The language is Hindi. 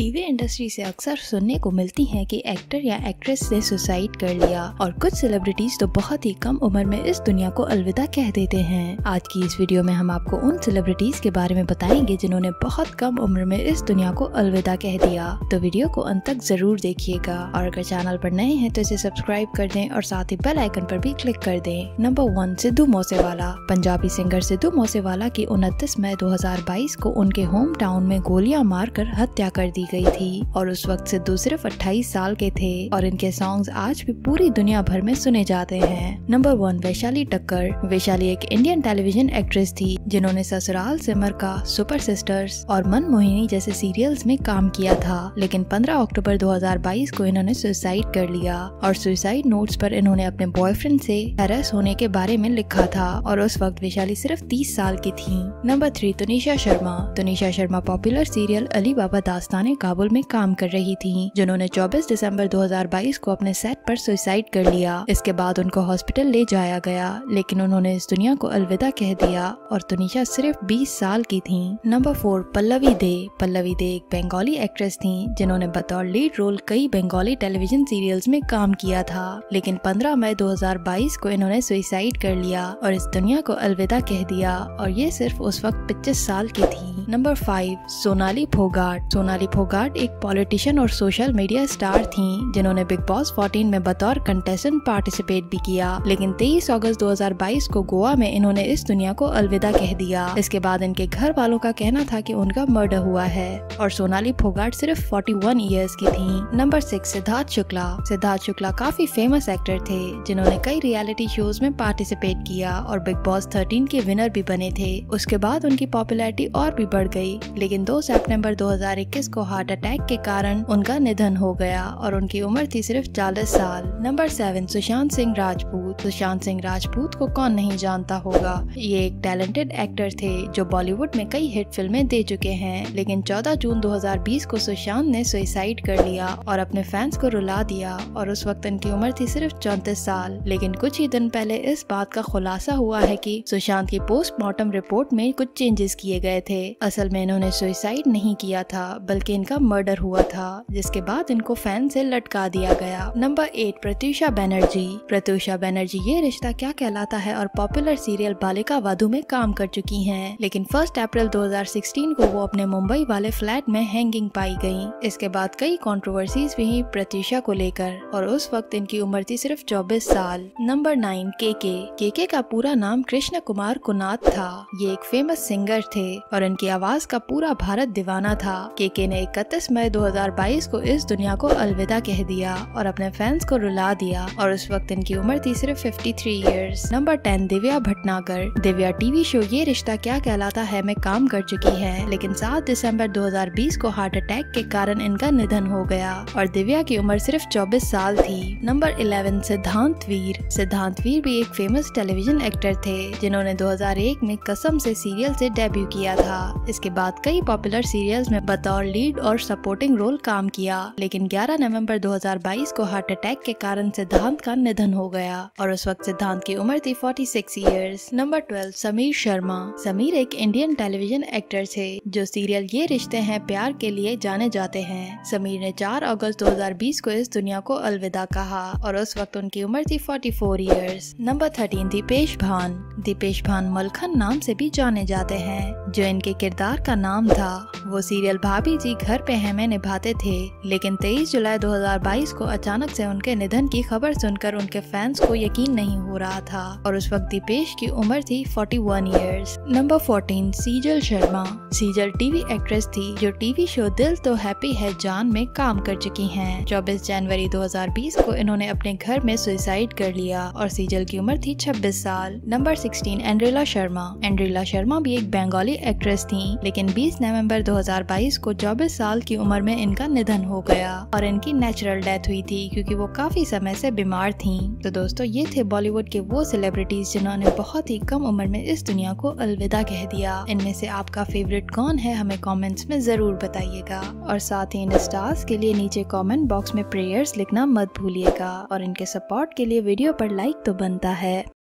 टीवी इंडस्ट्री से अक्सर सुनने को मिलती है कि एक्टर या एक्ट्रेस ने सुसाइड कर लिया और कुछ सेलिब्रिटीज तो बहुत ही कम उम्र में इस दुनिया को अलविदा कह देते हैं। आज की इस वीडियो में हम आपको उन सेलिब्रिटीज के बारे में बताएँगे जिन्होंने बहुत कम उम्र में इस दुनिया को अलविदा कह दिया। तो वीडियो को अंत तक ज़रूर देखिएगा और अगर चैनल पर नए हैं तो इसे सब्सक्राइब कर दें और साथ ही बेल आइकन पर भी क्लिक कर दें। Number one Sidhu Moosewala. Punjabi singer Sidhu Moosewala की उनतीस मई दो हज़ार बाईस को उनके होम टाउन में गोलियाँ मारकर हत्या कर दी गई थी और उस वक्त सिद्धू सिर्फ़ 28 साल के थे और इनके सॉन्ग्स आज भी पूरी दुनिया भर में सुने जाते हैं। नंबर वन वैशाली टक्कर। वैशाली एक इंडियन टेलीविज़न एक्ट्रेस थी, जिन्होंने ससुराल सिमर का सुपर सिस्टर्स और मन मोहिनी जैसे सीरियल्स में काम किया था। लेकिन 15 अक्टूबर 2022 को इन्होंने सुसाइड कर लिया और सुसाइड नोट्स पर इन्होंने अपने बॉयफ्रेंड से हैरस होने के बारे में लिखा था और उस वक्त वैशाली सिर्फ़ 30 साल की थी। Number three Tunisha Sharma. Tunisha Sharma popular serial Ali Baba Dastaan Kabul में काम कर रही थी, जिन्होंने 24 दिसंबर 2022 को अपने सेट पर सुसाइड कर लिया। इसके बाद उनको हॉस्पिटल ले जाया गया, लेकिन उन्होंने इस दुनिया को अलविदा कह दिया, और तुनिशा सिर्फ़ 20 साल की थी। Number four Pallavi Dey. Pallavi Dey एक बंगाली एक्ट्रेस थी, जिन्होंने बतौर लीड रोल कई बंगाली टेलीविज़न सीरियल्स में काम किया था। लेकिन 15 मई 2022 को इन्होंने सुसाइड कर लिया और इस दुनिया को अलविदा कह दिया, और ये सिर्फ़ उस वक्त पच्चीस साल की थी। Number five Sonali Phogat. Sonali एक पॉलिटिशियन और सोशल मीडिया स्टार थी, जिन्होंने बिग बॉस 14 में बतौर कंटेस्टेंट पार्टिसिपेट भी किया। लेकिन 23 अगस्त 2022 को गोवा में इन्होंने इस दुनिया को अलविदा कह दिया। इसके बाद इनके घर वालों का कहना था कि उनका मर्डर हुआ है। और सोनाली फोगाट सिर्फ़ 41 इयर्स की थी। Number six Siddharth Shukla. Siddharth Shukla काफ़ी फ़ेमस एक्टर थे, जिन्होंने कई रियलिटी शोज़ में पार्टिसिपेट किया और बिग बॉस 13 के विनर भी बने थे। उसके बाद उनकी पॉपुलैरिटी और भी बढ़ गई। लेकिन 2 सितंबर 2021 को हार्ट अटैक के कारण उनका निधन हो गया और उनकी उम्र थी सिर्फ़ 40 साल। Number seven, Sushant Singh Rajput. Sushant Singh Rajput को कौन नहीं जानता होगा? ये एक टैलेंटेड एक्टर थे जो बॉलीवुड में कई हिट फ़िल्में दे चुके हैं, लेकिन 14 जून 2020 को सुशांत ने सुसाइड कर लिया और अपने फैंस को रुला दिया और उस वक्त इनकी उम्र थी सिर्फ़ चौंतीस साल। लेकिन कुछ ही दिन पहले इस बात का खुलासा हुआ है की सुशांत की पोस्टमार्टम रिपोर्ट में कुछ चेंजेस किए गए थे। असल में इन्होंने सुसाइड नहीं किया था, बल्कि इनका मर्डर हुआ था, जिसके बाद इनको फ़ैन से लटका दिया गया। Number eight, Pratyusha Banerjee. Pratyusha Banerjee ये रिश्ता क्या कहलाता है और पॉपुलर सीरियल बालिका वाधु में काम कर चुकी हैं। लेकिन फ़र्स्ट अप्रैल 2016 को वो अपने मुंबई वाले फ्लैट में हैंगिंग पाई गई इसके बाद कई कॉन्ट्रोवर्सीज भी प्रत्युषा को लेकर, और उस वक्त इनकी उम्र थी सिर्फ़ 24 साल। नंबर नाइन के के के के का पूरा नाम कृष्ण कुमार कुनाथ था। ये एक फ़ेमस सिंगर थे, और इनकी आवाज़ का पूरा भारत दीवाना था। के के ने इकतीस मई 2022 को इस दुनिया को अलविदा कह दिया और अपने फैंस को रुला दिया। और उस वक्त इनकी उम्र थी सिर्फ़ 53 years number ten Divya Bhatnagar. Divya TV show Yeh Rishta Kya कहलाता है में काम कर चुकी है, लेकिन 7 दिसंबर 2020 को हार्ट अटैक के कारण इनका निधन हो गया। और दिव्या की उम्र सिर्फ़ 24 साल थी। नंबर 11 सिद्धांत वीर। सिद्धांत वीर भी एक फ़ेमस टेलीविज़न एक्टर थे, जिन्होंने 2001 में कसम से सीरियल से डेब्यू किया था। इसके बाद कई पॉपुलर सीरियल्स में बतौर लीड और सपोर्टिंग रोल काम किया। लेकिन 11 नवंबर 2022 को हार्ट अटैक के कारण सिद्धांत का निधन हो गया और उस वक्त सिद्धांत की उम्र थी 46 इयर्स नंबर 12 समीर शर्मा। समीर एक इंडियन टेलीविज़न एक्टर थे, जो सीरियल ये रिश्ते हैं प्यार के लिए जाने जाते हैं। समीर ने 4 अगस्त 2020 को इस दुनिया को अलविदा कहा और उस वक्त उनकी उम्र थी 44 years number thirteen Deepesh Bhan. Deepesh भान मलखन नाम से भी जाने जाते हैं, जो इनके किरदार का नाम था। वो सीरियल भाभी जी घर पे हमें निभाते थे, लेकिन 23 जुलाई 2022 को अचानक से उनके निधन की खबर सुनकर उनके फैंस को यकीन नहीं हो रहा था, और उस वक्त दीपेश की उम्र थी 41 years number 14 Sejal Sharma Sejal TV actress थी, जो टीवी शो दिल तो हैप्पी है जान में काम कर चुकी हैं। 24 जनवरी 2020 को इन्होंने अपने घर में सुसाइड कर लिया, और सीजल की उम्र थी 26 साल। नंबर 16 एंड्रिला शर्मा एंड्रिला शर्मा भी एक बंगाली एक्ट्रेस थी, लेकिन 20 नवंबर 2022 को 24 साल की उम्र में इनका निधन हो गया और इनकी नेचुरल डेथ हुई थी, क्योंकि वो काफ़ी समय से बीमार थी। तो दोस्तों, ये थे बॉलीवुड के वो सेलिब्रिटीज जिन्होंने बहुत ही कम उम्र में इस दुनिया को अलविदा कह दिया। इनमें से आपका फेवरेट कौन है, हमें कॉमेंट्स में ज़रूर बताइएगा। और साथ ही इन स्टार्स के लिए नीचे कॉमेंट बॉक्स में प्रेयर्स लिखना मत भूलिएगा। और इनके सपोर्ट के लिए वीडियो पर लाइक तो बनता है।